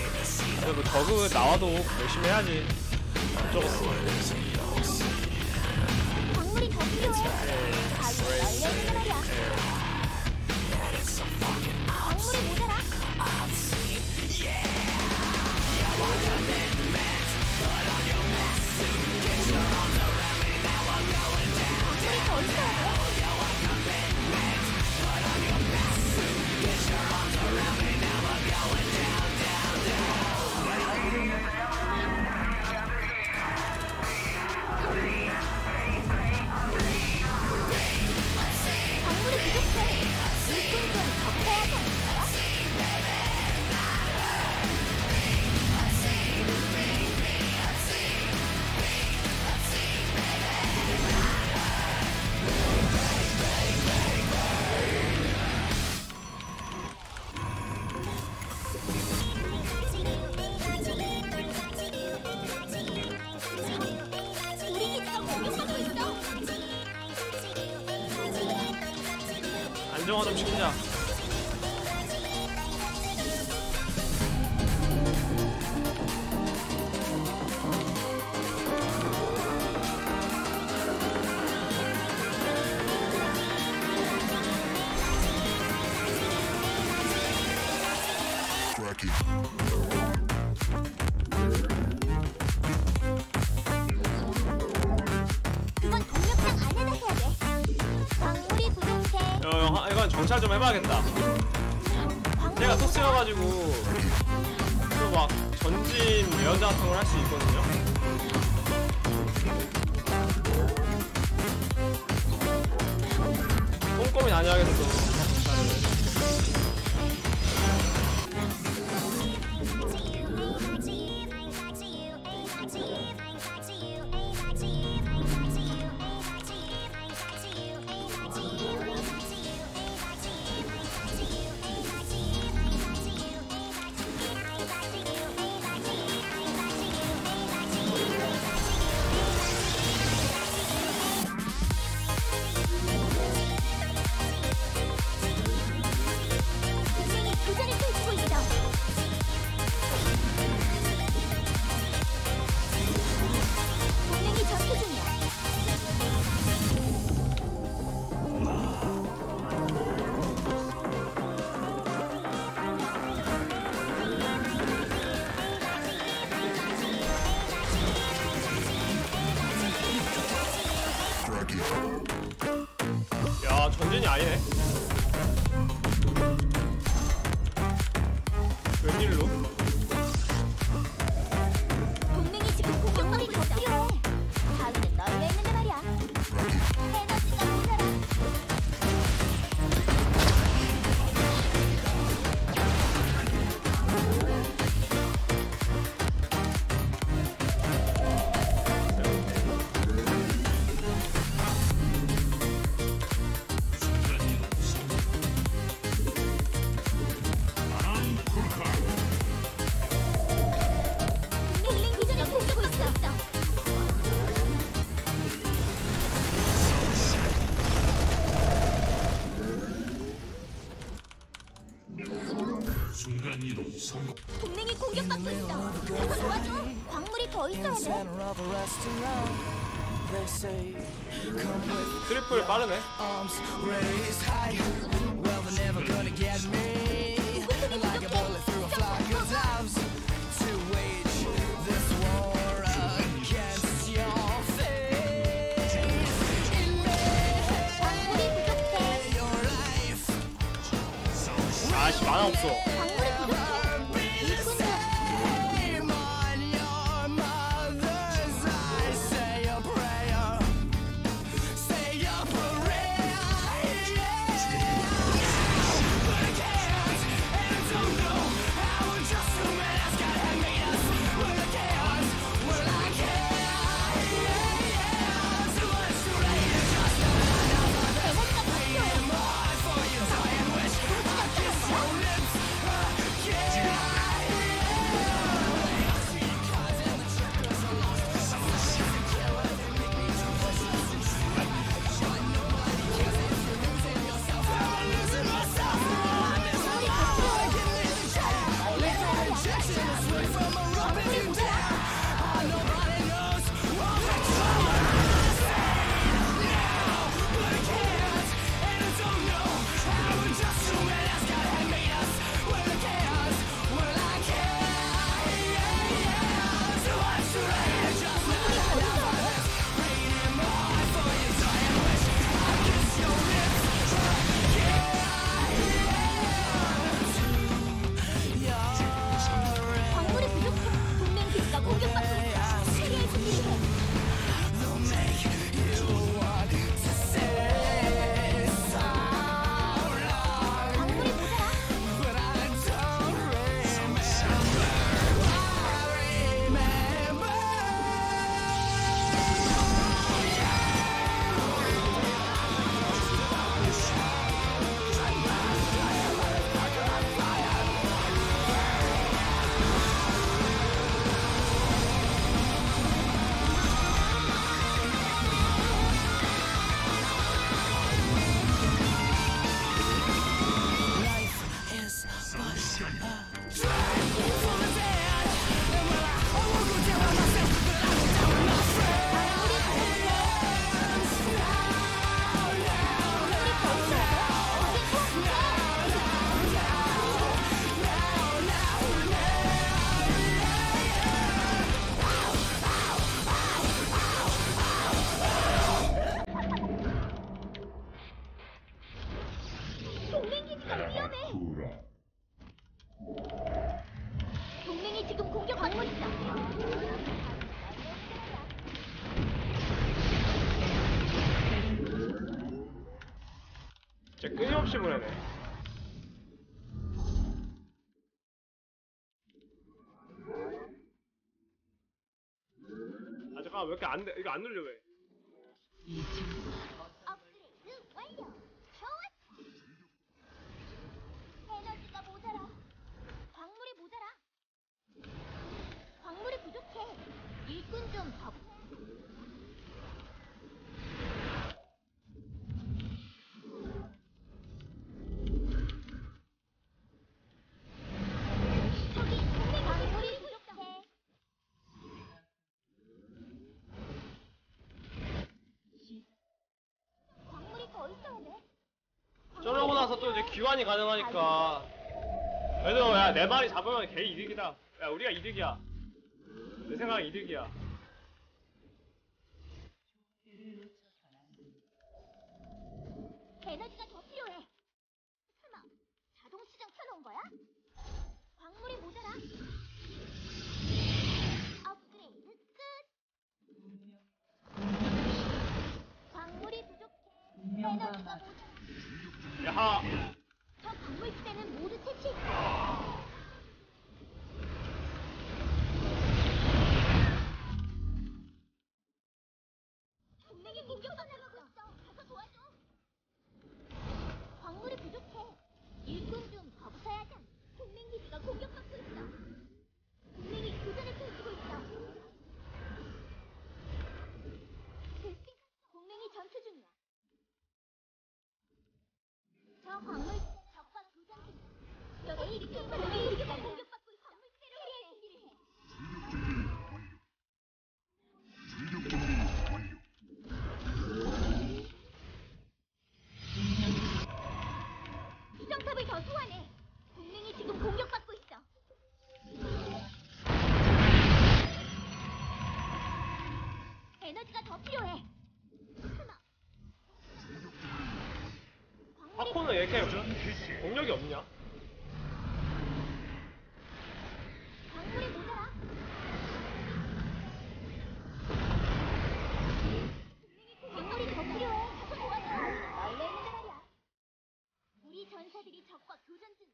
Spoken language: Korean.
뭐 저그 나와도 열심히 해야지 어쩌겠어 광물이 더 필요해. 말이야. 안정화 좀시 정찰 좀 해봐야겠다. 내가 또 쓰여가지고 또 막 전진 예언자 같은 걸 할 수 있거든요. 꼼꼼히 다녀야겠어 야전 동맹이 공격받고 있어. 가서 도와줘. 광물이 더 있어야 돼. center of a restaurant. They say, come with 트리플 빠르네 arms raised high. Well, they're never gonna get me. Like a bullet through a flock of dimes. To wage this war against your faith. In 광물이 부족해. your life. 아씨 만화 없어 진짜 끊임없이 보내네. 아 잠깐 왜 이렇게 안 돼? 이거 안 눌려 왜? 업그레이드 완료. 좋았어. 에너지가 모자라. 광물이 모자라. 광물이 부족해. 일꾼 좀 더. 저기 동맹 광물이 부족해. 광물이 더 있어야 돼. 저러고 귀환이 가능하니까. 그래도 야 내 마리 잡으면 개 이득이다. 야 우리가 이득이야. 내 생각엔 이득이야. 에너지가 더 필요해. 설마 자동 시장 켜놓은 거야? 광물이 모자라. 업그레이드 끝. 광물이 부족해. 에너지가 모자라. 야하. 더 필요해. 파코는 왜 이렇게 공력이 없냐? 광물이 모자라. 광물이 더 필요해. 가서 도와줘. 널려 있는데 말이야. 우리 전사들이 적과 교전 중